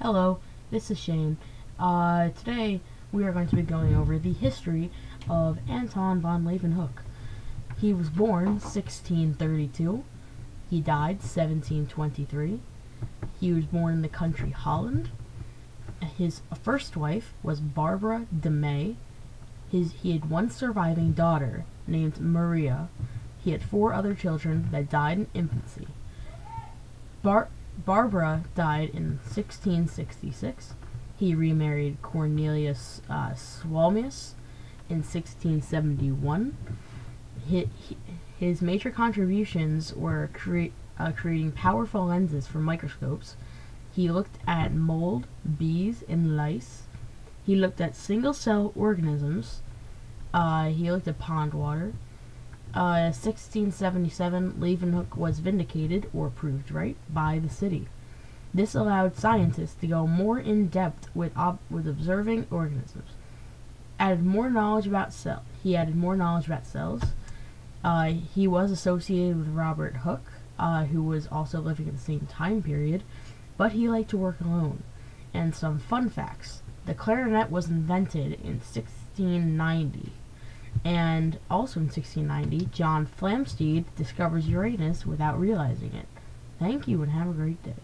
Hello, this is Shane. Uh, today we are going to be going over the history of Anton von Leeuwenhoek. He was born 1632. He died 1723. He was born in the country Holland. His first wife was Barbara de Mey. His, he had one surviving daughter named Maria. He had four other children that died in infancy. Bar Barbara died in 1666. He remarried Cornelius uh, Swalmius in 1671. His, major contributions were uh, creating powerful lenses for microscopes. He looked at mold, bees, and lice. He looked at single-cell organisms. Uh, he looked at pond water. Uh, 1677, Leeuwenhoek was vindicated, or proved right, by the city. This allowed scientists to go more in depth with, with observing organisms. Added more knowledge about cell. He added more knowledge about cells. Uh, he was associated with Robert Hooke, uh, who was also living at the same time period, but he liked to work alone. And some fun facts. The clarinet was invented in 1690. And also in 1690, John Flamsteed discovers Uranus without realizing it. Thank you and have a great day.